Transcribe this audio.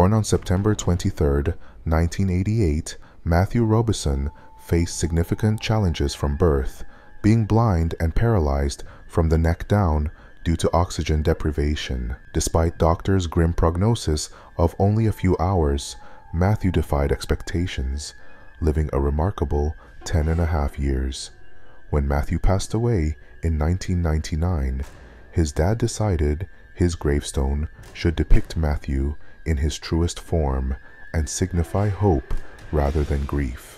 Born on September 23, 1988, Matthew Robinson faced significant challenges from birth, being blind and paralyzed from the neck down due to oxygen deprivation. Despite doctors' grim prognosis of only a few hours, Matthew defied expectations, living a remarkable 10 and a half years. When Matthew passed away in 1999, his dad decided his gravestone should depict Matthew in his truest form and signify hope rather than grief.